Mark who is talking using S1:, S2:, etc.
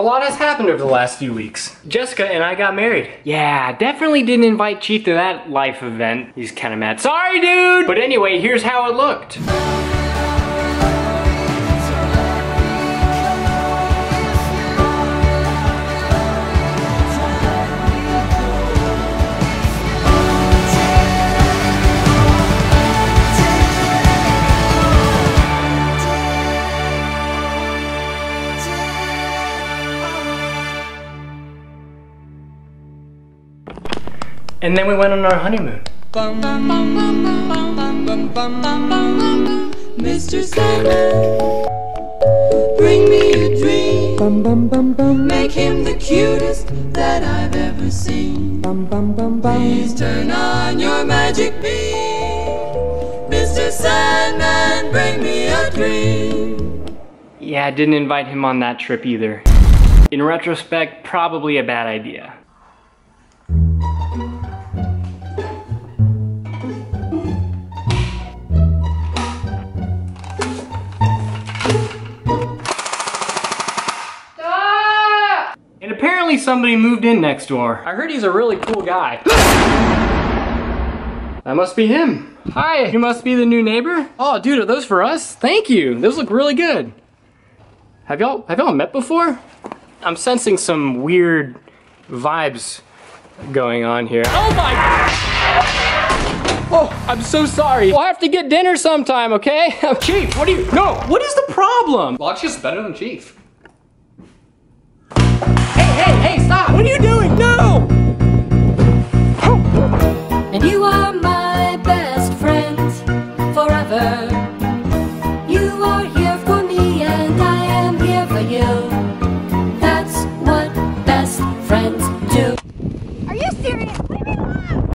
S1: A lot has happened over the last few weeks. Jessica and I got married. Yeah, definitely didn't invite Chief to that life event. He's kind of mad. Sorry, dude! But anyway, here's how it looked. And then we went on our honeymoon.
S2: Mr. Sandman, bring me a dream. Make him the cutest that I've ever seen. Please turn on your magic beam. Mr. Sandman, bring me a dream.
S1: Yeah, I didn't invite him on that trip either. In retrospect, probably a bad idea. Somebody moved in next door. I heard he's a really cool guy. that must be him. Hi, you must be the new neighbor? Oh, dude, are those for us? Thank you. Those look really good. Have y'all have y'all met before? I'm sensing some weird vibes going on here. Oh my! Oh, I'm so sorry. We'll have to get dinner sometime, okay? Chief, what do you? No, what is the problem?
S3: Loxia's better than Chief.